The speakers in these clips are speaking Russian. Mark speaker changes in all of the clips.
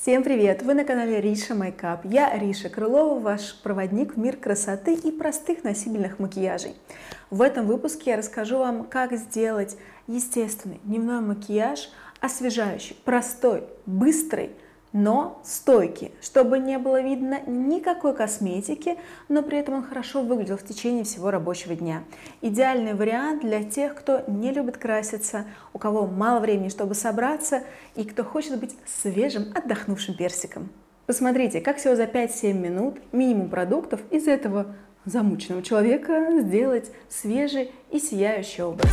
Speaker 1: Всем привет! Вы на канале Риша Майкап. Я Риша Крылова, ваш проводник в мир красоты и простых носибельных макияжей. В этом выпуске я расскажу вам, как сделать естественный дневной макияж, освежающий, простой, быстрый, но стойкий, чтобы не было видно никакой косметики, но при этом он хорошо выглядел в течение всего рабочего дня. Идеальный вариант для тех, кто не любит краситься, у кого мало времени, чтобы собраться, и кто хочет быть свежим, отдохнувшим персиком. Посмотрите, как всего за 5-7 минут минимум продуктов из этого замученного человека сделать свежий и сияющий образ.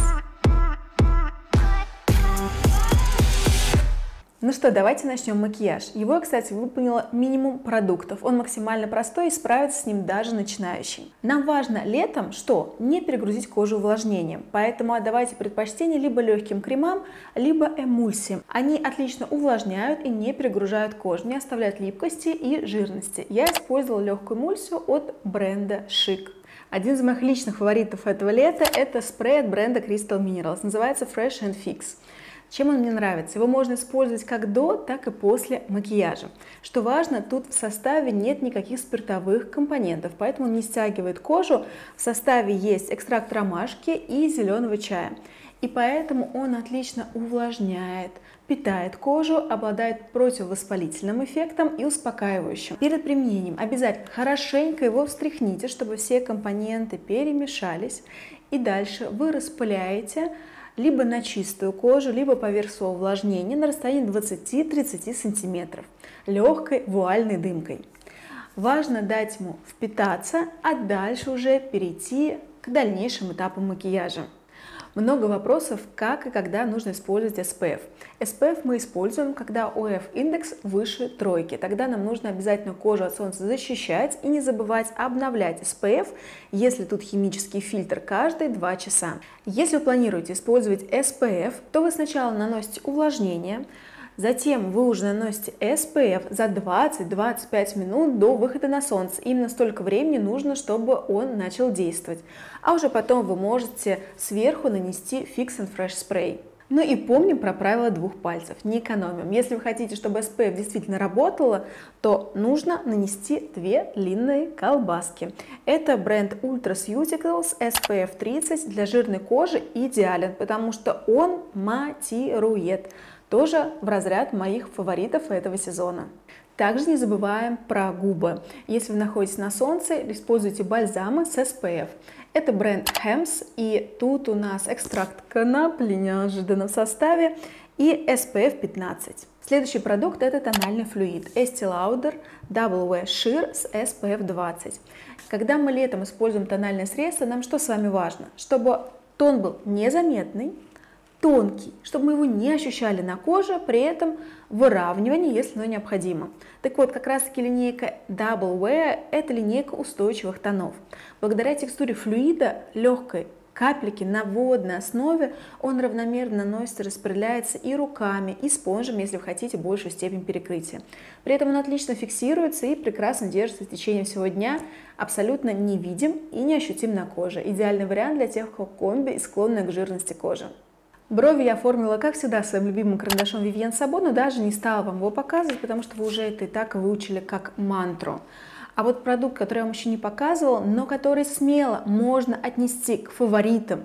Speaker 1: Ну что, давайте начнем макияж. Его, кстати, выполнила минимум продуктов. Он максимально простой и справится с ним даже начинающий. Нам важно летом что? Не перегрузить кожу увлажнением. Поэтому отдавайте предпочтение либо легким кремам, либо эмульсиям. Они отлично увлажняют и не перегружают кожу, не оставляют липкости и жирности. Я использовала легкую эмульсию от бренда Chic. Один из моих личных фаворитов этого лета это спрей от бренда Crystal Minerals. Называется Fresh and Fix. Чем он мне нравится? Его можно использовать как до, так и после макияжа. Что важно, тут в составе нет никаких спиртовых компонентов, поэтому он не стягивает кожу. В составе есть экстракт ромашки и зеленого чая. И поэтому он отлично увлажняет, питает кожу, обладает противовоспалительным эффектом и успокаивающим. Перед применением обязательно хорошенько его встряхните, чтобы все компоненты перемешались. И дальше вы распыляете либо на чистую кожу, либо поверх увлажнения на расстоянии 20-30 см легкой вуальной дымкой. Важно дать ему впитаться, а дальше уже перейти к дальнейшим этапам макияжа. Много вопросов, как и когда нужно использовать SPF. SPF мы используем, когда OF индекс выше тройки. Тогда нам нужно обязательно кожу от солнца защищать и не забывать обновлять SPF, если тут химический фильтр, каждые 2 часа. Если вы планируете использовать SPF, то вы сначала наносите увлажнение, Затем вы уже наносите SPF за 20-25 минут до выхода на солнце. Именно столько времени нужно, чтобы он начал действовать. А уже потом вы можете сверху нанести Fix and Fresh Spray. Ну и помним про правило двух пальцев, не экономим. Если вы хотите, чтобы SPF действительно работало, то нужно нанести две длинные колбаски. Это бренд Ultraceuticals SPF 30 для жирной кожи идеален, потому что он матирует тоже в разряд моих фаворитов этого сезона. Также не забываем про губы. Если вы находитесь на солнце, используйте бальзамы с SPF. Это бренд Hems, и тут у нас экстракт конопли неожиданно в составе и SPF 15. Следующий продукт это тональный флюид Estee Lauder Double Wear Sheer с SPF 20. Когда мы летом используем тональное средство, нам что с вами важно? Чтобы тон был незаметный, тонкий, чтобы мы его не ощущали на коже, при этом выравнивание, если оно необходимо. Так вот, как раз таки линейка Double Wear – это линейка устойчивых тонов. Благодаря текстуре флюида, легкой капельки на водной основе, он равномерно наносится, распределяется и руками, и спонжем, если вы хотите большую степень перекрытия. При этом он отлично фиксируется и прекрасно держится в течение всего дня, абсолютно невидим и неощутим на коже. Идеальный вариант для тех, кто комби и склонны к жирности кожи. Брови я оформила, как всегда, своим любимым карандашом Vivienne Sabo, но даже не стала вам его показывать, потому что вы уже это и так выучили как мантру. А вот продукт, который я вам еще не показывала, но который смело можно отнести к фаворитам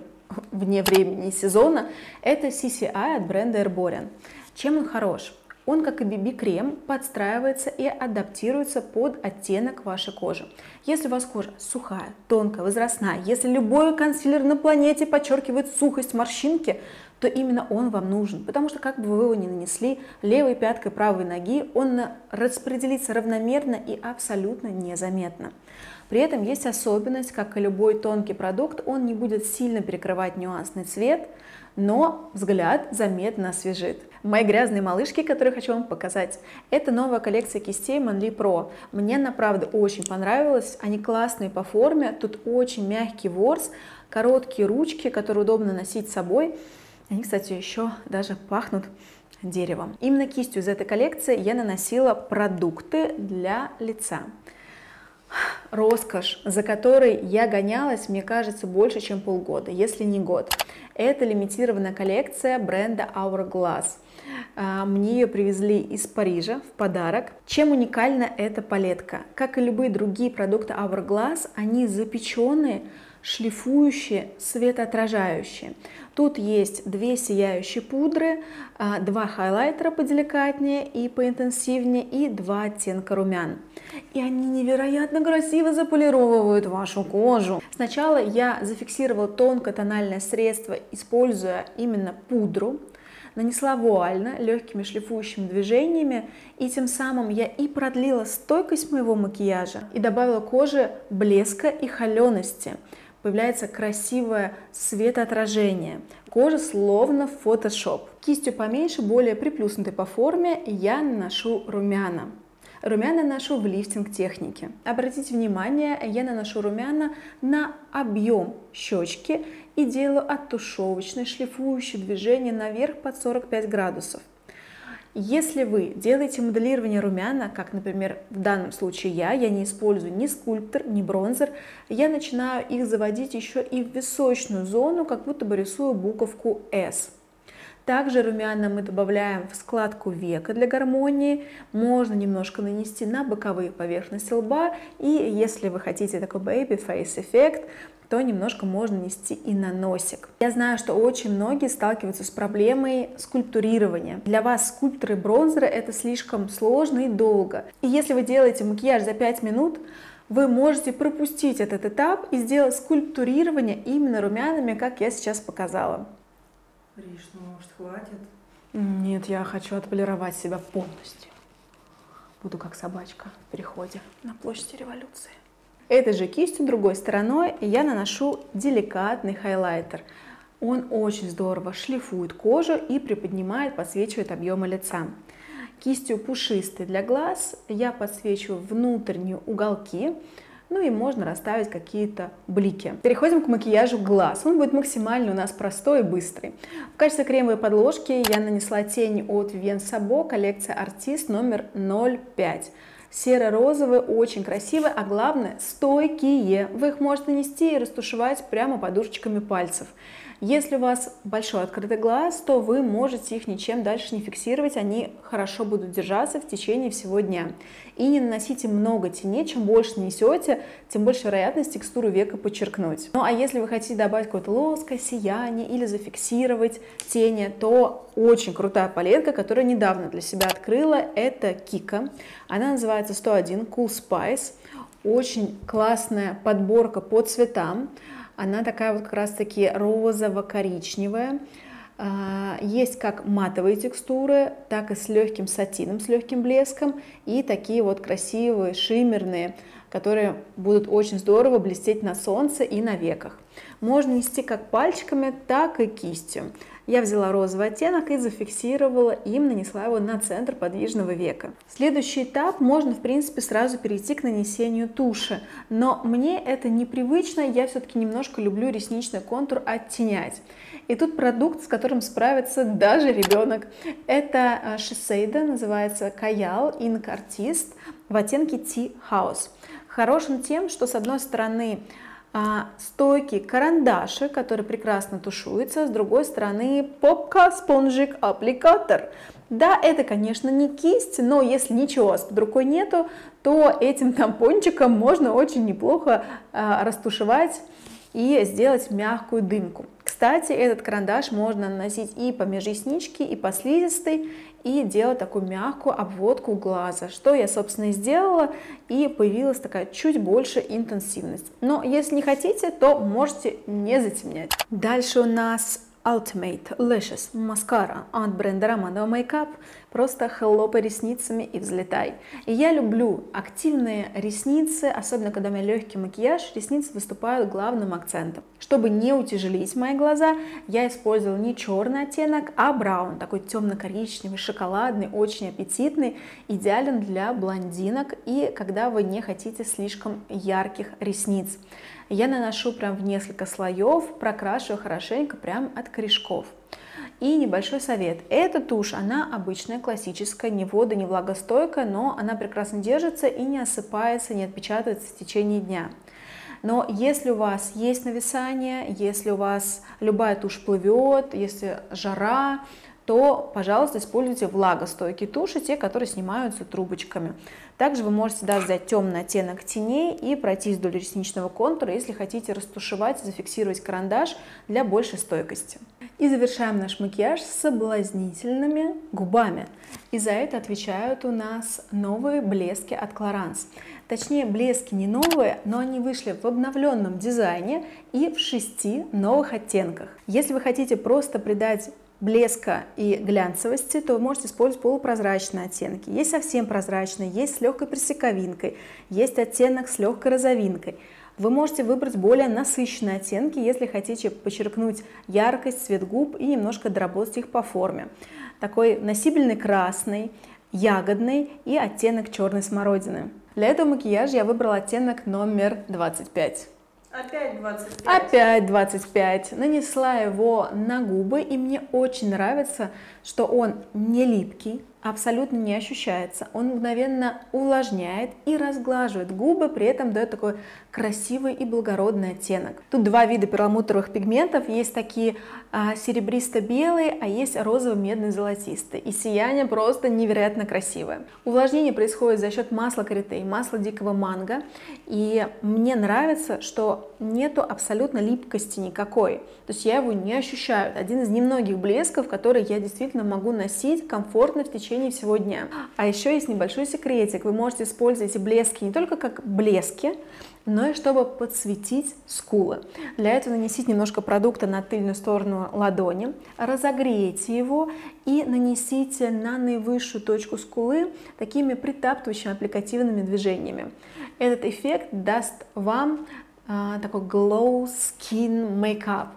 Speaker 1: вне времени сезона, это CCI от бренда Herborian. Чем он хорош? Он, как и BB-крем, подстраивается и адаптируется под оттенок вашей кожи. Если у вас кожа сухая, тонкая, возрастная, если любой консилер на планете подчеркивает сухость морщинки, то именно он вам нужен. Потому что как бы вы его ни нанесли левой пяткой правой ноги, он распределится равномерно и абсолютно незаметно. При этом есть особенность, как и любой тонкий продукт, он не будет сильно перекрывать нюансный цвет, но взгляд заметно освежит. Мои грязные малышки, которые хочу вам показать, это новая коллекция кистей Manly Pro. Мне она, правда, очень понравилась, они классные по форме, тут очень мягкий ворс, короткие ручки, которые удобно носить с собой. Они, кстати, еще даже пахнут деревом. Именно кистью из этой коллекции я наносила продукты для лица. Роскошь, за которой я гонялась, мне кажется, больше, чем полгода, если не год. Это лимитированная коллекция бренда Hourglass. А, мне ее привезли из Парижа в подарок. Чем уникальна эта палетка? Как и любые другие продукты Hourglass, они запеченные, шлифующие, светоотражающие. Тут есть две сияющие пудры, а, два хайлайтера поделикатнее и поинтенсивнее и два оттенка румян. И они невероятно красиво заполировывают вашу кожу. Сначала я зафиксировала тонкое средство, используя именно пудру нанесла вуально легкими шлифующими движениями, и тем самым я и продлила стойкость моего макияжа, и добавила коже блеска и холености. Появляется красивое светоотражение. Кожа словно в фотошоп. Кистью поменьше, более приплюснутой по форме, я наношу румяна. Румяна наношу в лифтинг технике. Обратите внимание, я наношу румяна на объем щечки и делаю оттушевочное шлифующее движение наверх под 45 градусов. Если вы делаете моделирование румяна, как, например, в данном случае я, я не использую ни скульптор, ни бронзер, я начинаю их заводить еще и в височную зону, как будто бы рисую буковку S. Также румяна мы добавляем в складку века для гармонии. Можно немножко нанести на боковые поверхности лба. И если вы хотите такой baby face эффект, то немножко можно нести и на носик. Я знаю, что очень многие сталкиваются с проблемой скульптурирования. Для вас скульпторы бронзеры это слишком сложно и долго. И если вы делаете макияж за 5 минут, вы можете пропустить этот этап и сделать скульптурирование именно румянами, как я сейчас показала.
Speaker 2: Риш, ну может хватит?
Speaker 1: Нет, я хочу отполировать себя полностью. Буду как собачка в переходе на площади революции. Этой же кистью другой стороной я наношу деликатный хайлайтер. Он очень здорово шлифует кожу и приподнимает, подсвечивает объемы лица. Кистью пушистой для глаз я подсвечиваю внутренние уголки, ну и можно расставить какие-то блики. Переходим к макияжу глаз. Он будет максимально у нас простой и быстрый. В качестве кремовой подложки я нанесла тень от Vivienne Sabo, коллекция Artist номер 05 серо-розовые, очень красивые, а главное стойкие. Вы их можете нанести и растушевать прямо подушечками пальцев. Если у вас большой открытый глаз, то вы можете их ничем дальше не фиксировать, они хорошо будут держаться в течение всего дня. И не наносите много теней, чем больше нанесете, тем больше вероятность текстуру века подчеркнуть. Ну а если вы хотите добавить какое-то лоское сияние или зафиксировать тени, то очень крутая палетка, которую недавно для себя открыла, это Кика. Она называется 101 Cool Spice. Очень классная подборка по цветам. Она такая вот как раз-таки розово-коричневая. А, есть как матовые текстуры, так и с легким сатином, с легким блеском, и такие вот красивые, шиммерные, которые будут очень здорово блестеть на солнце и на веках. Можно нести как пальчиками, так и кистью. Я взяла розовый оттенок и зафиксировала им, нанесла его на центр подвижного века. Следующий этап можно, в принципе, сразу перейти к нанесению туши, но мне это непривычно, я все-таки немножко люблю ресничный контур оттенять. И тут продукт, с которым справится даже ребенок. Это э, Шисейда, называется Каял Ink Artist в оттенке Tea House. Хорошим тем, что с одной стороны стойкий карандашик, который прекрасно тушуется, с другой стороны попка спонжик аппликатор. Да, это, конечно, не кисть, но если ничего под рукой нету, то этим тампончиком можно очень неплохо а, растушевать и сделать мягкую дымку. Кстати, этот карандаш можно наносить и по межресничке, и по слизистой, и делать такую мягкую обводку глаза, что я, собственно, и сделала, и появилась такая чуть больше интенсивность. Но если не хотите, то можете не затемнять. Дальше у нас Ultimate Lashes маскара от бренда Romano Makeup. Просто хлопай ресницами и взлетай. И я люблю активные ресницы, особенно когда у меня легкий макияж, ресницы выступают главным акцентом. Чтобы не утяжелить мои глаза, я использовала не черный оттенок, а браун, такой темно-коричневый, шоколадный, очень аппетитный, идеален для блондинок и когда вы не хотите слишком ярких ресниц я наношу прям в несколько слоев, прокрашиваю хорошенько прям от корешков. И небольшой совет. Эта тушь, она обычная, классическая, не вода, не влагостойкая, но она прекрасно держится и не осыпается, не отпечатывается в течение дня. Но если у вас есть нависание, если у вас любая тушь плывет, если жара, то, пожалуйста, используйте влагостойкие туши, те, которые снимаются трубочками. Также вы можете даже взять темный оттенок теней и пройтись вдоль ресничного контура, если хотите растушевать зафиксировать карандаш для большей стойкости. И завершаем наш макияж с соблазнительными губами. И за это отвечают у нас новые блески от Clarins. Точнее, блески не новые, но они вышли в обновленном дизайне и в шести новых оттенках. Если вы хотите просто придать блеска и глянцевости, то вы можете использовать полупрозрачные оттенки. Есть совсем прозрачные, есть с легкой пресековинкой, есть оттенок с легкой розовинкой. Вы можете выбрать более насыщенные оттенки, если хотите подчеркнуть яркость, цвет губ и немножко доработать их по форме. Такой носибельный красный, ягодный и оттенок черной смородины. Для этого макияжа я выбрала оттенок номер 25.
Speaker 2: Опять 25.
Speaker 1: Опять 25. Нанесла его на губы, и мне очень нравится, что он не липкий, абсолютно не ощущается. Он мгновенно увлажняет и разглаживает губы, при этом дает такой красивый и благородный оттенок. Тут два вида перламутровых пигментов. Есть такие а, серебристо-белые, а есть розово-медно-золотистые. И сияние просто невероятно красивое. Увлажнение происходит за счет масла карите и масла дикого манго. И мне нравится, что нету абсолютно липкости никакой. То есть я его не ощущаю. Один из немногих блесков, которые я действительно могу носить комфортно в течение всего дня. А еще есть небольшой секретик. Вы можете использовать эти блески не только как блески, но и чтобы подсветить скулы. Для этого нанесите немножко продукта на тыльную сторону ладони, разогрейте его и нанесите на наивысшую точку скулы такими притаптывающими аппликативными движениями. Этот эффект даст вам а, такой glow skin makeup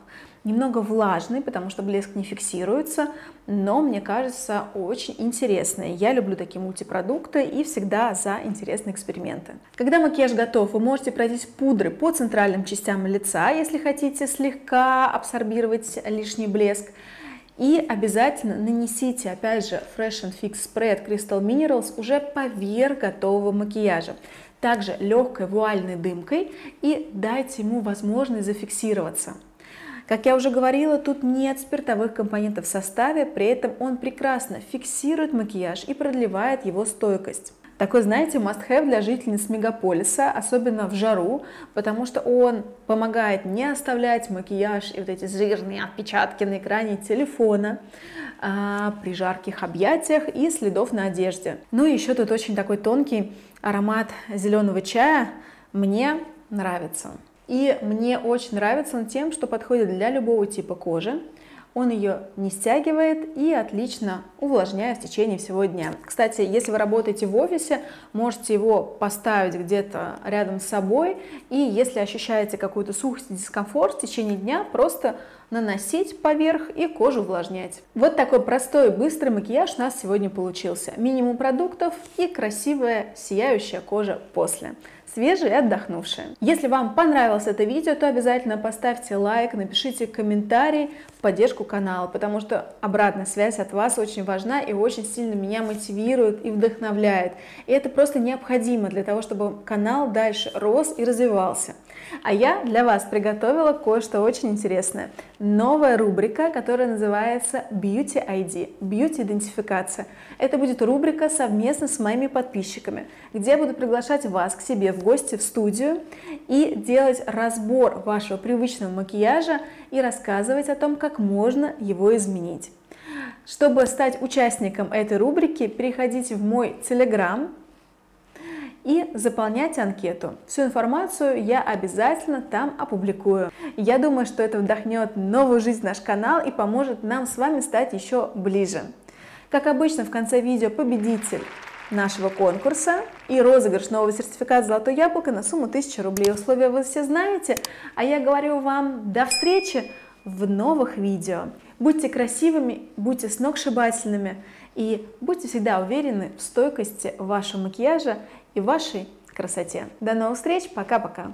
Speaker 1: немного влажный, потому что блеск не фиксируется, но мне кажется очень интересный. Я люблю такие мультипродукты и всегда за интересные эксперименты. Когда макияж готов, вы можете пройтись пудры по центральным частям лица, если хотите слегка абсорбировать лишний блеск. И обязательно нанесите, опять же, Fresh and Fix Spray от Crystal Minerals уже поверх готового макияжа. Также легкой вуальной дымкой и дайте ему возможность зафиксироваться. Как я уже говорила, тут нет спиртовых компонентов в составе, при этом он прекрасно фиксирует макияж и продлевает его стойкость. Такой, знаете, must-have для жительниц мегаполиса, особенно в жару, потому что он помогает не оставлять макияж и вот эти жирные отпечатки на экране телефона а, при жарких объятиях и следов на одежде. Ну и еще тут очень такой тонкий аромат зеленого чая мне нравится. И мне очень нравится он тем, что подходит для любого типа кожи. Он ее не стягивает и отлично увлажняет в течение всего дня. Кстати, если вы работаете в офисе, можете его поставить где-то рядом с собой. И если ощущаете какую-то сухость и дискомфорт в течение дня, просто наносить поверх и кожу увлажнять. Вот такой простой и быстрый макияж у нас сегодня получился. Минимум продуктов и красивая сияющая кожа после свежие и отдохнувшие. Если вам понравилось это видео, то обязательно поставьте лайк, напишите комментарий в поддержку канала, потому что обратная связь от вас очень важна и очень сильно меня мотивирует и вдохновляет. И это просто необходимо для того, чтобы канал дальше рос и развивался. А я для вас приготовила кое-что очень интересное. Новая рубрика, которая называется Beauty ID, Beauty идентификация. Это будет рубрика совместно с моими подписчиками, где я буду приглашать вас к себе в гости в студию и делать разбор вашего привычного макияжа и рассказывать о том, как можно его изменить. Чтобы стать участником этой рубрики, переходите в мой телеграм, и заполнять анкету. Всю информацию я обязательно там опубликую. Я думаю, что это вдохнет новую жизнь в наш канал и поможет нам с вами стать еще ближе. Как обычно, в конце видео победитель нашего конкурса и розыгрыш нового сертификата «Золотое яблоко» на сумму 1000 рублей. Условия вы все знаете, а я говорю вам до встречи в новых видео. Будьте красивыми, будьте сногсшибательными и будьте всегда уверены в стойкости вашего макияжа и вашей красоте. До новых встреч, пока-пока!